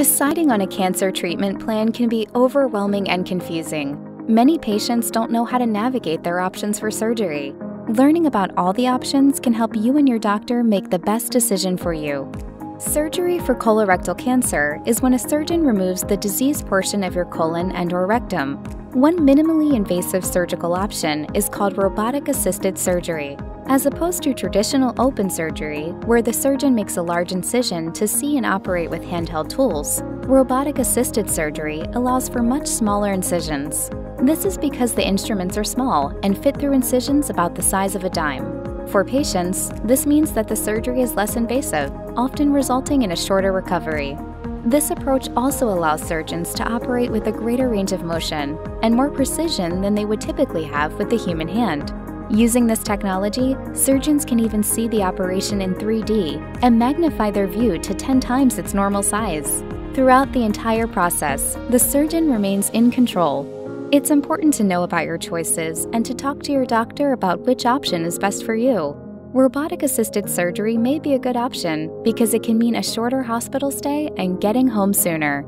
Deciding on a cancer treatment plan can be overwhelming and confusing. Many patients don't know how to navigate their options for surgery. Learning about all the options can help you and your doctor make the best decision for you. Surgery for colorectal cancer is when a surgeon removes the diseased portion of your colon and or rectum. One minimally invasive surgical option is called robotic-assisted surgery, as opposed to traditional open surgery, where the surgeon makes a large incision to see and operate with handheld tools. Robotic-assisted surgery allows for much smaller incisions. This is because the instruments are small and fit through incisions about the size of a dime. For patients, this means that the surgery is less invasive, often resulting in a shorter recovery. This approach also allows surgeons to operate with a greater range of motion and more precision than they would typically have with the human hand. Using this technology, surgeons can even see the operation in 3D and magnify their view to 10 times its normal size. Throughout the entire process, the surgeon remains in control. It's important to know about your choices and to talk to your doctor about which option is best for you. Robotic assisted surgery may be a good option because it can mean a shorter hospital stay and getting home sooner.